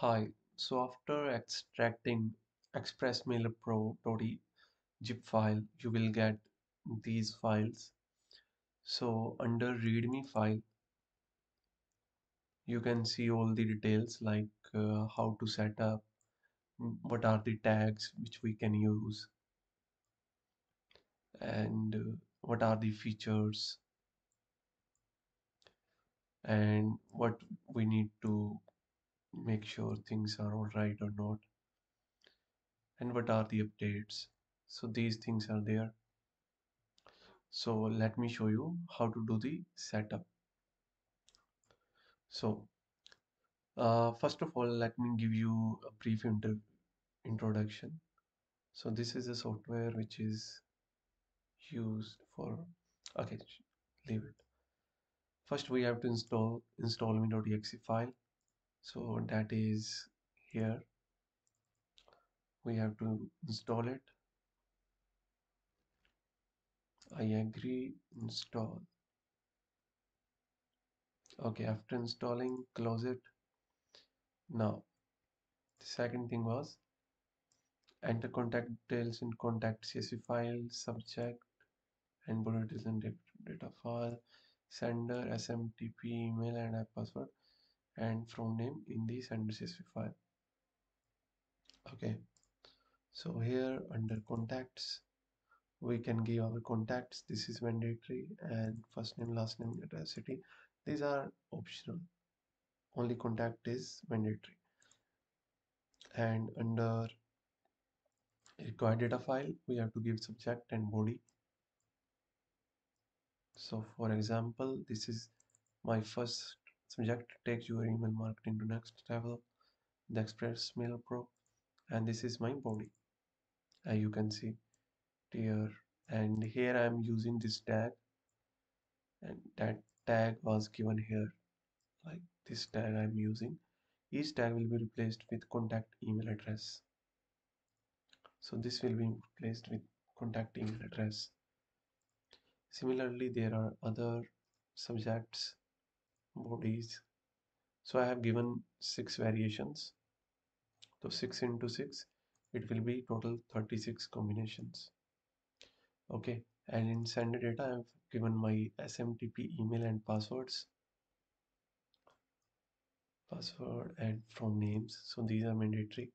Hi. So after extracting ExpressMailer Pro .doti zip file, you will get these files. So under README file, you can see all the details like uh, how to set up, what are the tags which we can use, and uh, what are the features, and what we need to make sure things are all right or not, and what are the updates. So these things are there. So let me show you how to do the setup. So uh, first of all, let me give you a brief introduction. So this is a software which is used for, okay, leave it. First we have to install install me.exe file. So that is here. We have to install it. I agree, install. Okay, after installing, close it. Now, the second thing was enter contact details in contact CSV file, subject, and body details in data file, sender, SMTP, email, and app password, and from name in the CSV file. Okay, so here under contacts, we can give our contacts. This is mandatory, and first name, last name, address, city. These are optional. Only contact is mandatory. And under required data file, we have to give subject and body. So for example, this is my first subject, takes your email marketing to next level, the Express Mail Pro, and this is my body. As you can see here, and here I am using this tag, and that tag was given here, like this tag I am using. Each tag will be replaced with contact email address. So this will be replaced with contact email address. Similarly, there are other subjects, bodies. So I have given six variations. So 6 into 6, it will be total 36 combinations. Okay, and in sender data, I have given my SMTP email and passwords. Password and from names. So these are mandatory.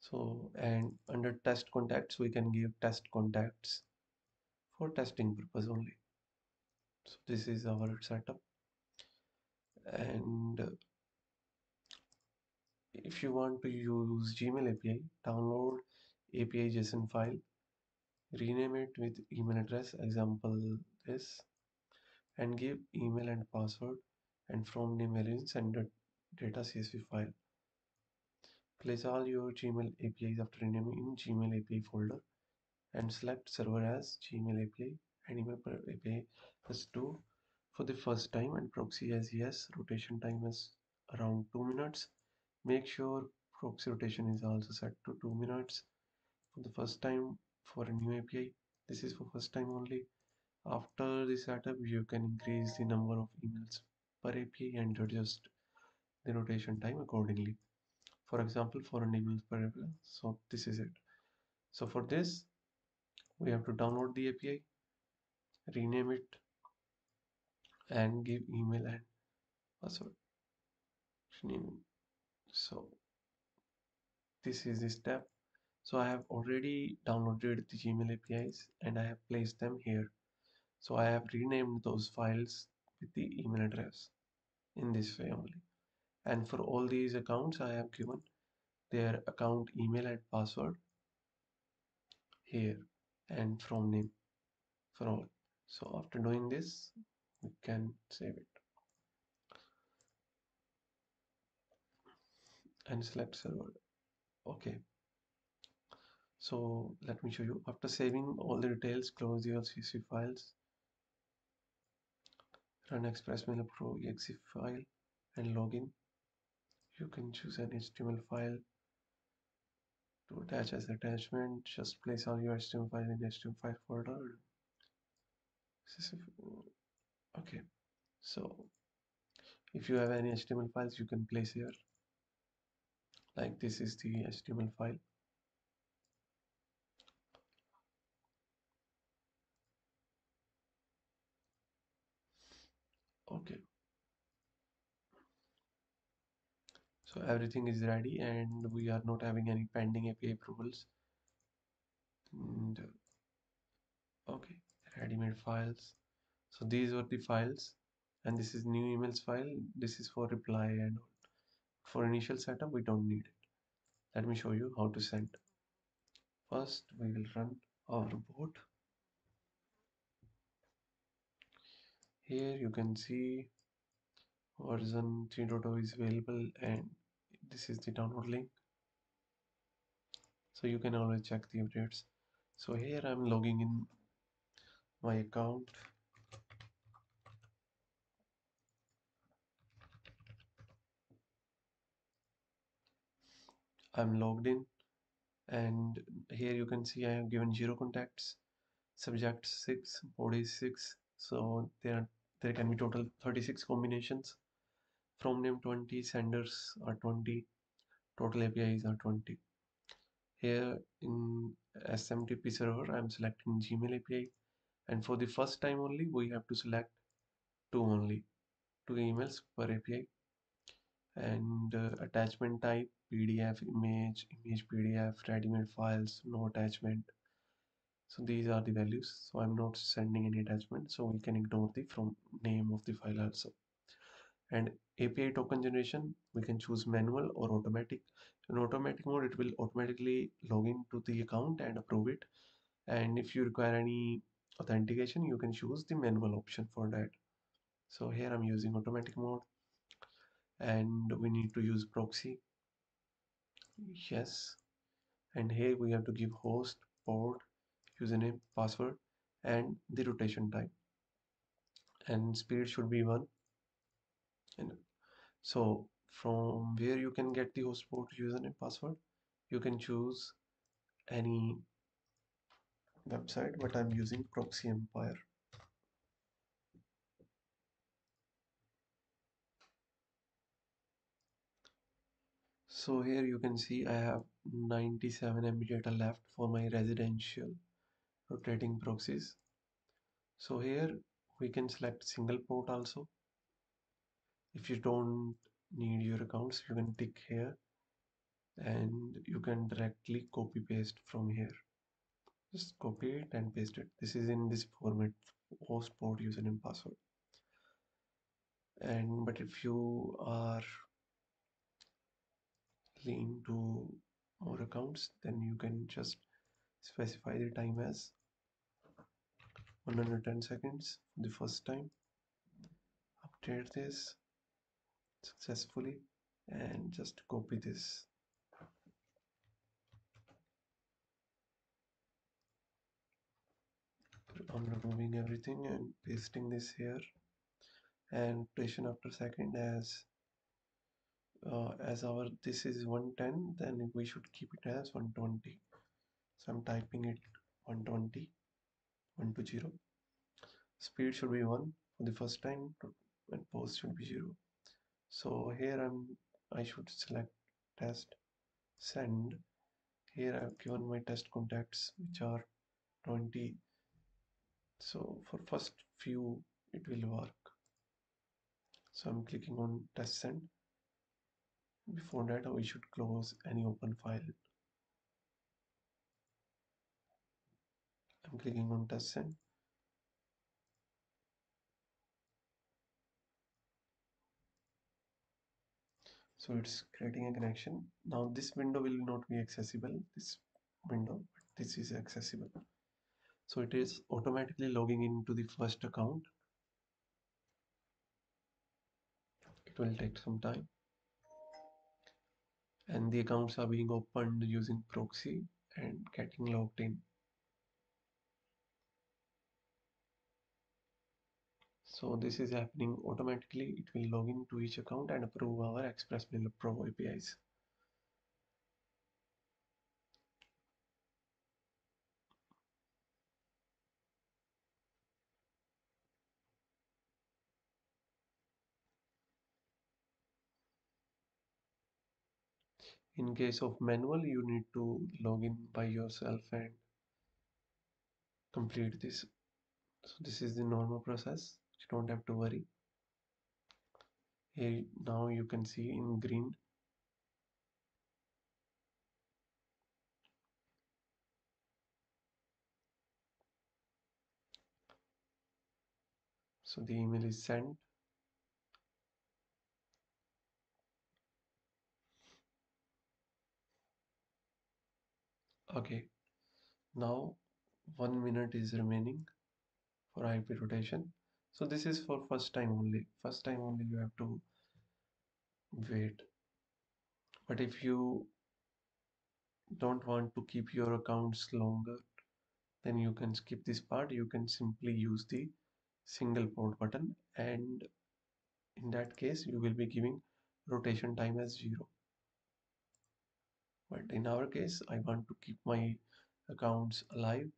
So, and under test contacts, we can give test contacts for testing purpose only. So this is our setup. And uh, if you want to use Gmail API, download API JSON file, rename it with email address, example this, and give email and password and from name values and data CSV file. Place all your Gmail APIs after renaming in Gmail API folder and select server as Gmail API and email API as 2 for the first time and proxy as yes, rotation time is around 2 minutes. Make sure proxy rotation is also set to 2 minutes for the first time for a new API. This is for first time only. After the setup, you can increase the number of emails per API and adjust the rotation time accordingly for example for an email per API. so this is it so for this we have to download the API rename it and give email and password. So this is the step. So I have already downloaded the Gmail APIs and I have placed them here. So I have renamed those files with the email address in this way only. And for all these accounts I have given their account email and password here and from name for all. So after doing this we can save it. And select server. Okay. So let me show you. After saving all the details close your CSV files. Run ExpressMailer Pro exe file and login. You can choose an HTML file to attach as attachment just place all your HTML file in HTML file folder. Uh, okay. So if you have any HTML files you can place here. Like this is the HTML file okay so everything is ready and we are not having any pending API approvals. And uh, okay ready-made files. So these were the files and this is new emails file. This is for reply and for initial setup we don't need it. Let me show you how to send. First we will run our bot here you can see version 3.0 is available and this is the download link. So you can always check the updates. So here I'm logging in my account. I'm logged in and here you can see I have given zero contacts subject 6 body 6 so there there can be total 36 combinations from name 20 senders are 20 total APIs are 20 here in SMTP server I'm selecting Gmail API and for the first time only we have to select two only two emails per API and uh, attachment type PDF image image PDF ready-made files no attachment. So these are the values. So I'm not sending any attachment so we can ignore the from name of the file also and API token generation we can choose manual or automatic. In automatic mode it will automatically log into the account and approve it. And if you require any authentication you can choose the manual option for that. So here I'm using automatic mode. And we need to use proxy. Yes. And here we have to give host port username password and the rotation time. And speed should be one and so from where you can get the host port username password you can choose any website but I'm using ProxyEmpire. So here you can see I have 97 MB data left for my residential rotating proxies. So here we can select single port also if you don't need your accounts you can tick here and you can directly copy paste from here. Just copy it and paste it. This is in this format host port username password. And but if you are lean to more accounts then you can just specify the time as 110 seconds the first time. Update this successfully and just copy this. I'm removing everything and pasting this here. And rotation after second as uh, as our this is 110 then we should keep it as 120 so I'm typing it 120 120 speed should be 1 for the first time and post should be 0 so here I'm I should select test send. Here I've given my test contacts which are 20 so for first few it will work. So I'm clicking on test send. Before that we should close any open file. I'm clicking on test send so it's creating a connection. Now this window will not be accessible this window but this is accessible. So it is automatically logging into the first account. It will take some time. And the accounts are being opened using proxy and getting logged in so this is happening automatically. It will log in to each account and approve our expressmail pro apis in case of manual you need to log in by yourself and complete this. So this is the normal process. You don't have to worry. Here now you can see in green. So the email is sent. Okay. Now one minute is remaining for IP rotation so this is for first time only. First time only you have to wait. But if you don't want to keep your accounts longer then you can skip this part. You can simply use the single port button and in that case you will be giving rotation time as zero. But in our case I want to keep my accounts alive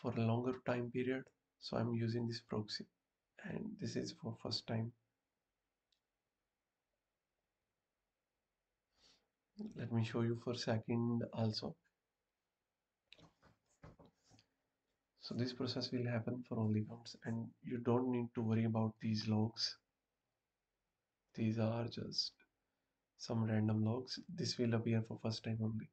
for a longer time period so I'm using this proxy and this is for first time. Let me show you for second also. So this process will happen for all accounts and you don't need to worry about these logs. These are just some random logs. This will appear for first time only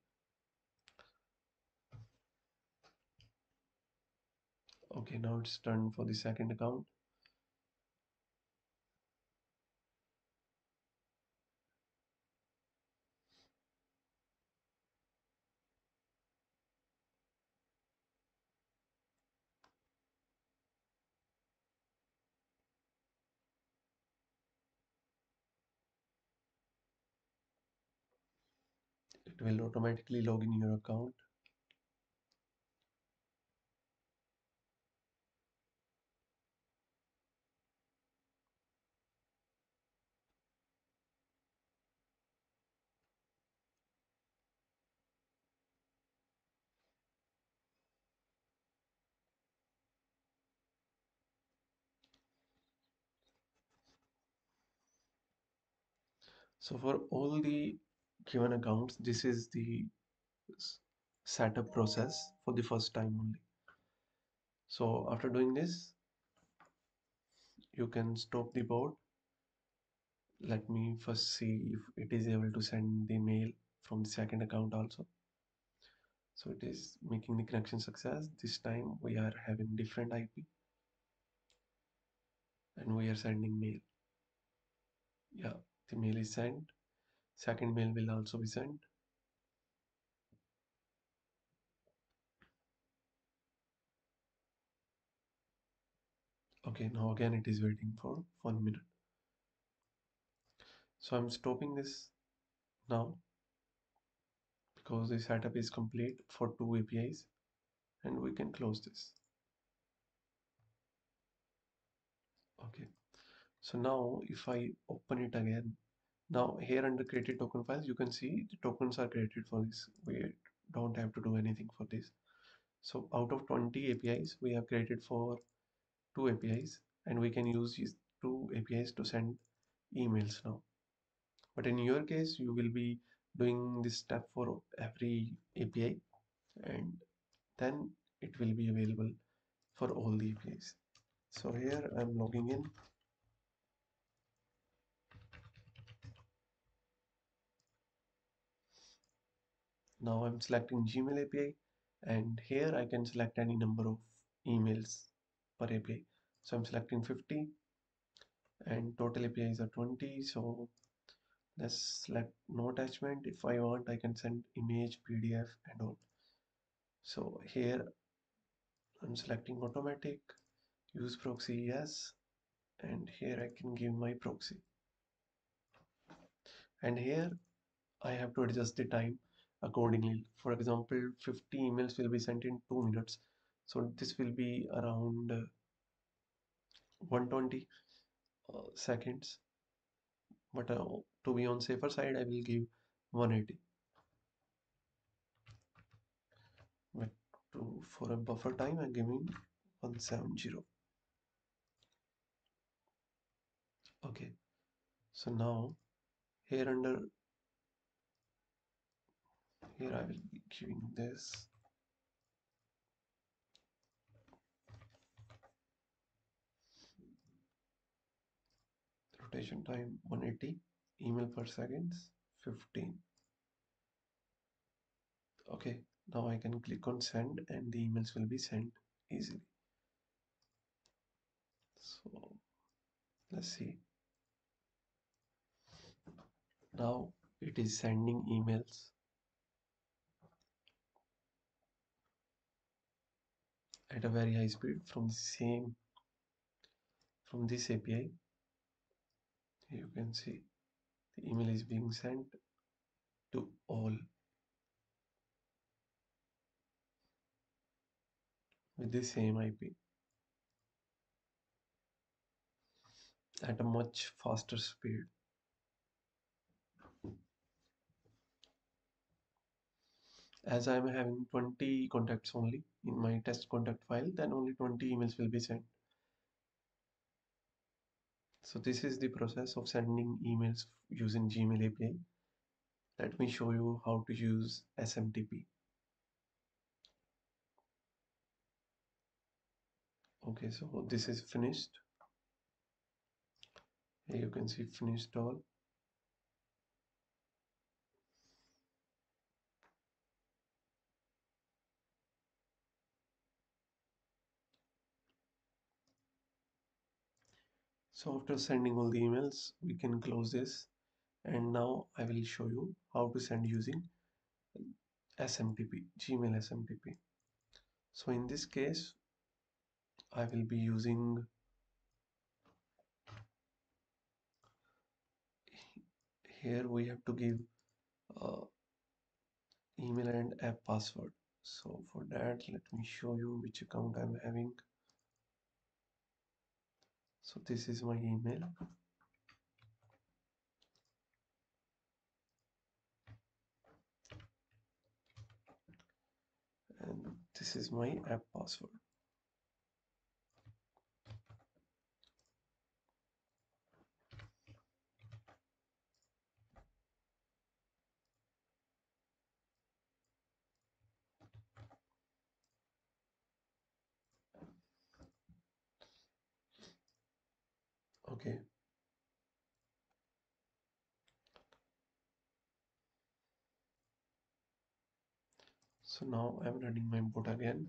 okay now it's done for the second account. It will automatically log in your account so for all the given accounts this is the setup process for the first time only. So after doing this you can stop the board. Let me first see if it is able to send the mail from the second account also. So it is making the connection success. This time we are having different IP and we are sending mail. Yeah the mail is sent. Second mail will also be sent. Okay now again it is waiting for one minute. So I'm stopping this now because the setup is complete for two APIs and we can close this. Okay so now if I open it again now here under created token files you can see the tokens are created for this. We don't have to do anything for this. So out of 20 APIs we have created for two APIs and we can use these two APIs to send emails now. But in your case you will be doing this step for every API and then it will be available for all the APIs so here I'm logging in now I'm selecting Gmail API and here I can select any number of emails per API so I'm selecting 50 and total APIs are 20 so let's select no attachment. If I want I can send image PDF and all. So here I'm selecting automatic use proxy yes and here I can give my proxy. And here I have to adjust the time accordingly. For example 50 emails will be sent in 2 minutes. So this will be around uh, 120 uh, seconds. But uh, to be on safer side I will give 180 but to, for a buffer time I'm giving 170 okay. So now here under here I will be giving this rotation time 180 email per seconds 15 okay now I can click on send and the emails will be sent easily. So let's see. Now it is sending emails at a very high speed from the same from this API you can see the email is being sent to all. With the same IP at a much faster speed. As I am having 20 contacts only in my test contact file, then only 20 emails will be sent. So this is the process of sending emails using Gmail API. Let me show you how to use SMTP. Okay, so this is finished. Here you can see finished all. So after sending all the emails, we can close this. And now I will show you how to send using SMTP, Gmail SMTP. So in this case, I will be using here we have to give uh, email and app password. So for that, let me show you which account I'm having. So this is my email. And this is my app password. Okay. So now I'm running my bot again.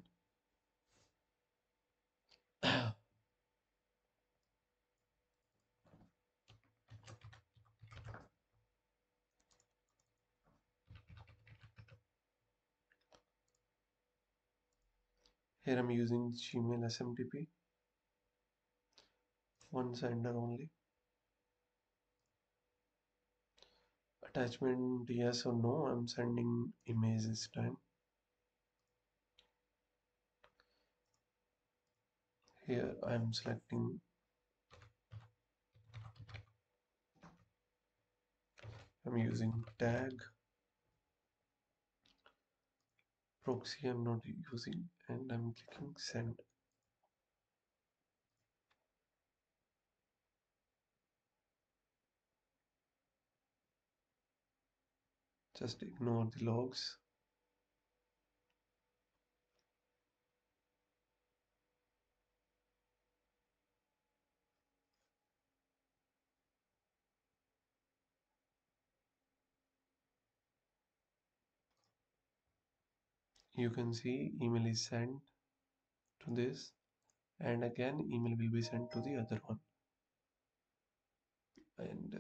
Here I'm using Gmail SMTP. One sender only. Attachment yes or no. I'm sending image this time. Here I'm selecting I'm using tag proxy I'm not using and I'm clicking send. Just ignore the logs you can see email is sent to this and again email will be sent to the other one. And uh,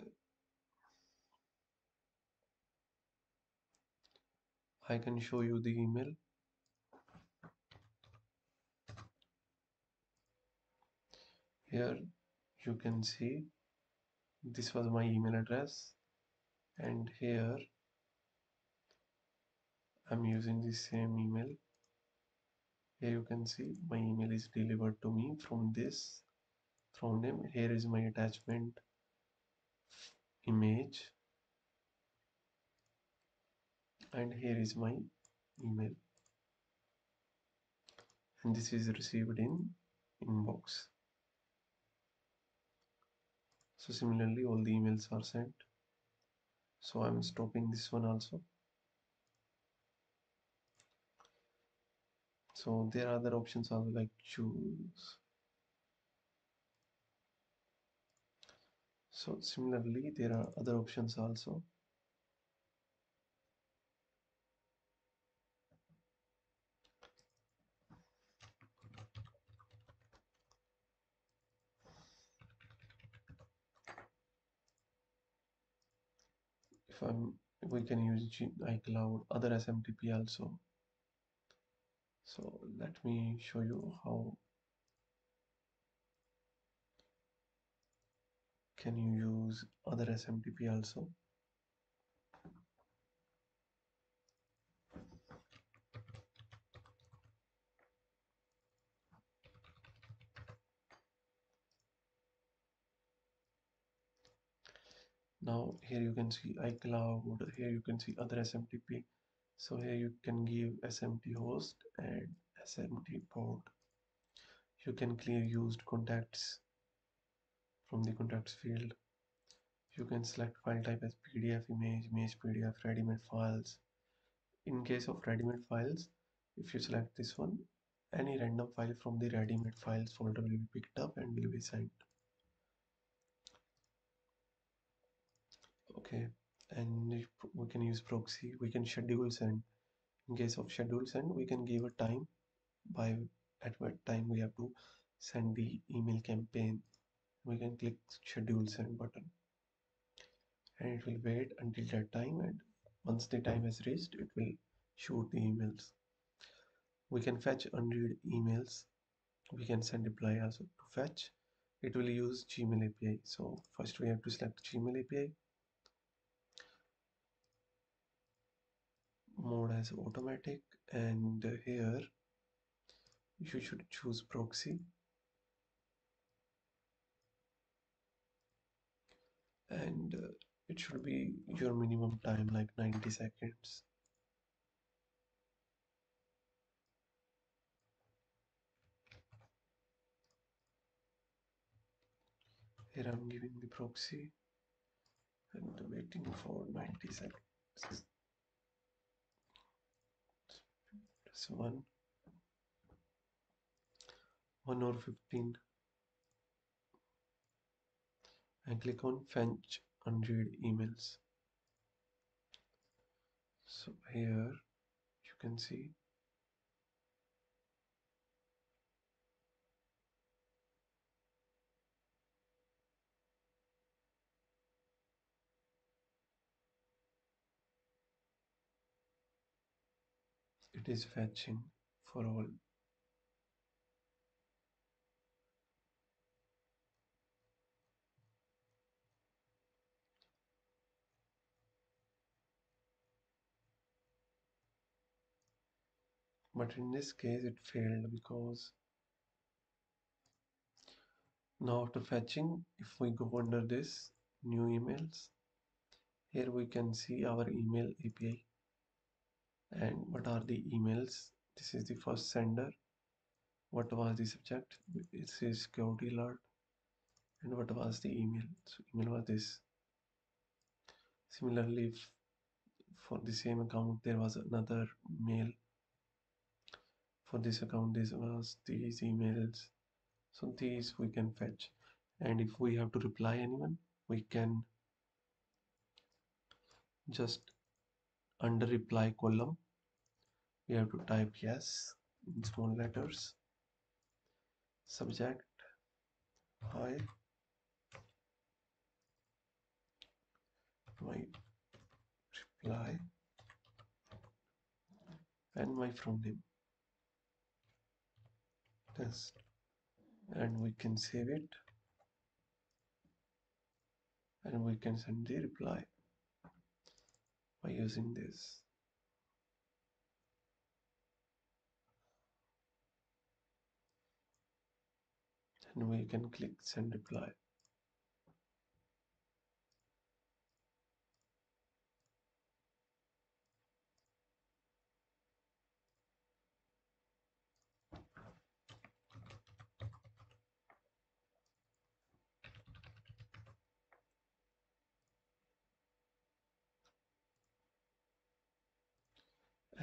I can show you the email. Here you can see this was my email address and here I'm using the same email. Here you can see my email is delivered to me from this from name here is my attachment image. And here is my email. And this is received in inbox. So similarly all the emails are sent. So I'm stopping this one also so there are other options also like choose. So similarly there are other options also. If I'm we can use iCloud other SMTP also so let me show you how can you use other SMTP also? Now here you can see iCloud here you can see other SMTP so here you can give SMTP host and SMTP port. You can clear used contacts from the contacts field. You can select file type as PDF image image PDF ready-made files. In case of ready-made files if you select this one any random file from the ready-made files folder will be picked up and will be sent. Okay and we can use proxy we can schedule send. In case of schedule send we can give a time by at what time we have to send the email campaign. We can click schedule send button. And it will wait until that time and once the time has reached it will shoot the emails. We can fetch unread emails. We can send reply also. To fetch it will use gmail api so first we have to select gmail api mode as automatic and here you should choose proxy. And uh, it should be your minimum time like 90 seconds. Here I'm giving the proxy and waiting for 90 seconds This one. 1 or 15 and click on fetch unread emails. So here you can see it is fetching for all. But in this case it failed because now after fetching if we go under this new emails here we can see our email API and what are the emails? This is the first sender. What was the subject? It says security alert. And what was the email? So email was this. Similarly for the same account there was another mail. For this account this was these emails. So these we can fetch. And if we have to reply anyone we can just under reply column we have to type yes in small letters. Subject hi my reply and my from name test and we can save it. And we can send the reply by using this? And we can click send reply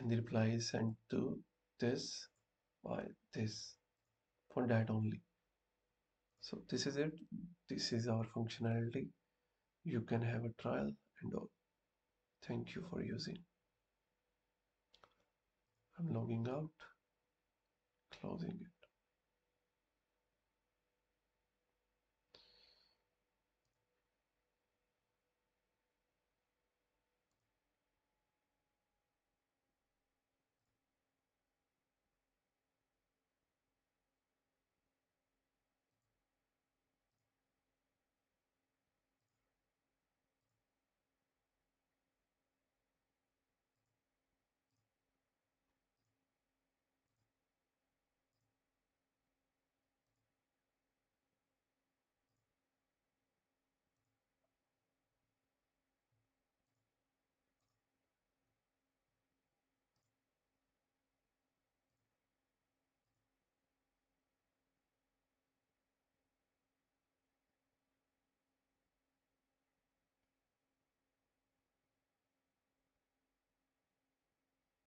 and the reply is sent to this by this for that only. So this is it. This is our functionality. You can have a trial and all. Thank you for using. I'm logging out closing it